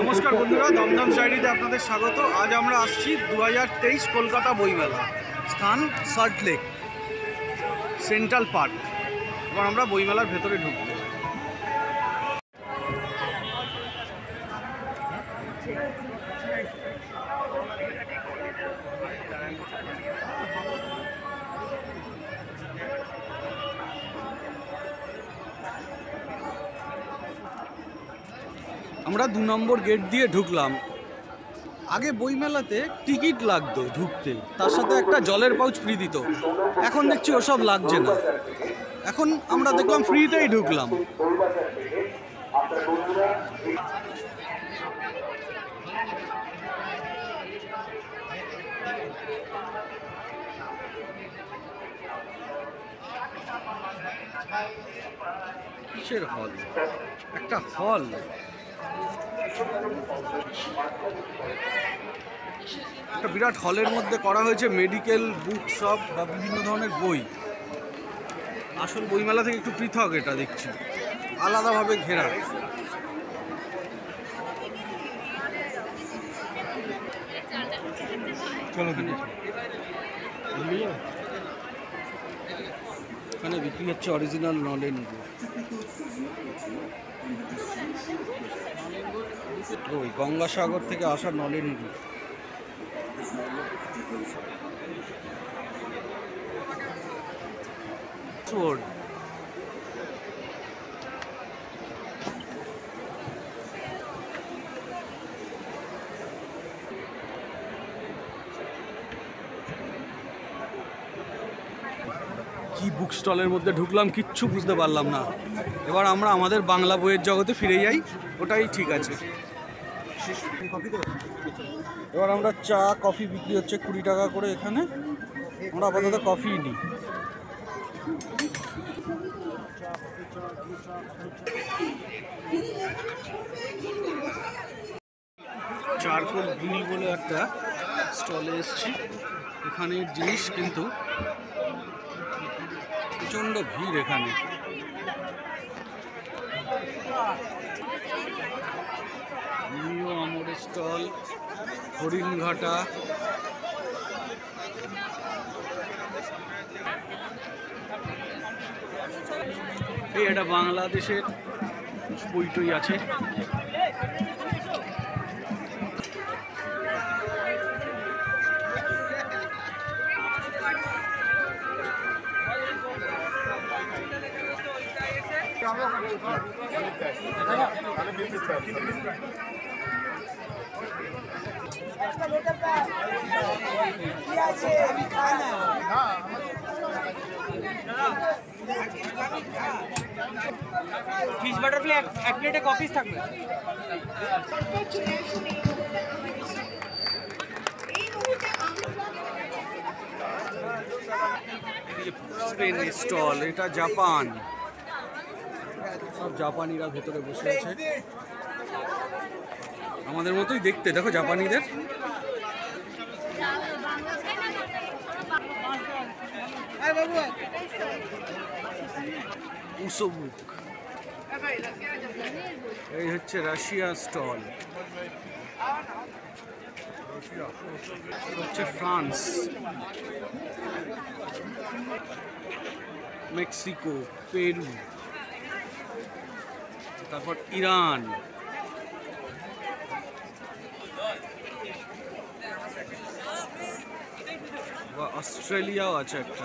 নমস্কার বন্ধুরা, দমদম সাইডিতে আপনাদের স্বাগত। আজ আমরা আসছি দু হাজার তেইশ কলকাতা বইমেলা স্থান সল্ট লেক, সেন্ট্রাল পার্ক। এবার আমরা বইমেলার ভেতরে ঢুকব। আমরা দু নম্বর গেট দিয়ে ঢুকলাম। আগে বইমেলাতে টিকিট লাগতো ঢুকতে, তার সাথে একটা জলের পাউচ ফ্রি দিত। এখন দেখছি ওসব লাগছে না। এখন আমরা দেখলাম ফ্রিতেই ঢুকলাম। কিসের হল একটা হল একটা বিরাট হলের মধ্যে করা হয়েছে মেডিকেল বুক শপ বা বিভিন্ন ধরনের বই। আসল বইমেলা থেকে একটু পৃথক এটা দেখছি। আলাদাভাবে ঘেরা। চলো এখানে বিক্রি হচ্ছে অরিজিনাল নলেন গুড় ওই গঙ্গাসাগর থেকে আসা নলেন গুড়. কি বুক স্টলের মধ্যে ঢুকলাম কিচ্ছু বুঝতে পারলাম না। এবার আমরা আমাদের বাংলা বইয়ের জগতে ফিরে যাই, ওটাই ঠিক আছে। এবার আমরা চা, কফি বিক্রি হচ্ছে কুড়ি টাকা করে এখানে। আমরা আপাতত কফি নিই। চারকোল গ্রিল বলে একটা স্টলে এসেছি। এখানের জিনিস কিন্তু প্রচণ্ড ভিড় এখানে। নিও আমরের স্টল হরিণঘাটা। এটা বাংলাদেশের বইটই আছে। ফিশ বাটারফ্লাই এক এক প্লেটে কপিস থাকবে স্পেন স্টল এটা জাপান সব জাপানিরা ভেতরে বসে আছে। আমাদের মতোই দেখতে, দেখো জাপানিদের। এই হচ্ছে রাশিয়া স্টল। হচ্ছে ফ্রান্স। Mexico, Peru. তারপর ইরান। অস্ট্রেলিয়াও আছে একটা।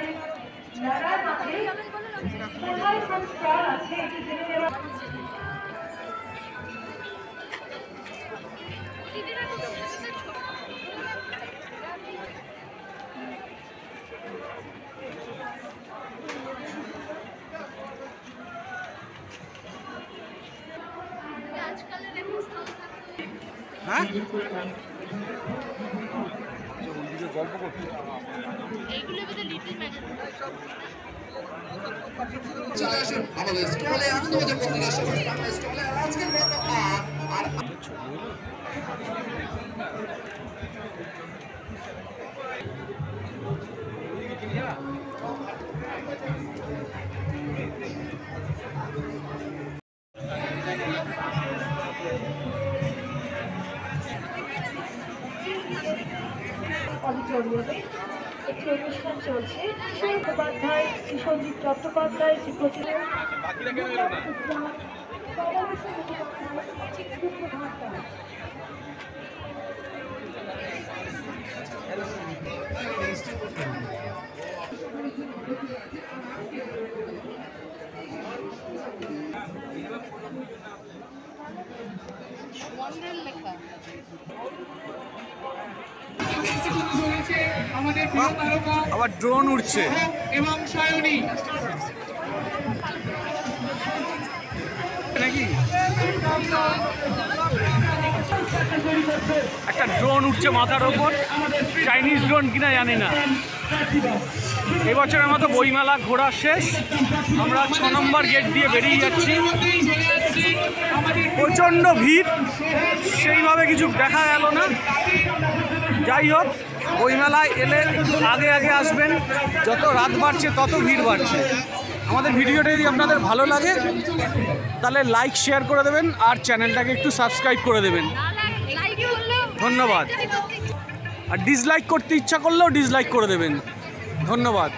হচ্ছে আপনাদের মেলার মাঝে কোথায় কোন স্টল আছে এটি জেনে নেওয়া হ্যাঁ এইগুলো বোধহয় চলে আসুন আমাদের স্টলে আনন্দবাজার পত্রিকা সবাই বাংলা স্টলে আজকের গল্প আর অডিটোরিয়ামে একটি অনুষ্ঠান চলছে। মুখোপাধ্যায় শ্রী সঞ্জীব চট্টোপাধ্যায় শ্রী প্রচুর আবার ড্রোন উঠছে এবং সায়নী একটা ড্রোন উঠছে মাথার ওপর। চাইনিজ ড্রোন কিনা জানি না। এই বছরের মতো বইমেলা ঘোরা শেষ। আমরা ছ নম্বর গেট দিয়ে বেরিয়ে যাচ্ছি। প্রচণ্ড ভিড়। সেইভাবে কিছু দেখা গেল না। যাই হোক ওই মেলায় এলে আগে আগে আসবেন। যত রাত বাড়ছে, তত ভিড় বাড়ছে। আমাদের ভিডিওটা যদি আপনাদের ভালো লাগে, তাহলে লাইক শেয়ার করে দেবেন আর চ্যানেলটাকে একটু সাবস্ক্রাইব করে দেবেন। ধন্যবাদ। আর ডিসলাইক করতে ইচ্ছা করলেও ডিসলাইক করে দেবেন। ধন্যবাদ।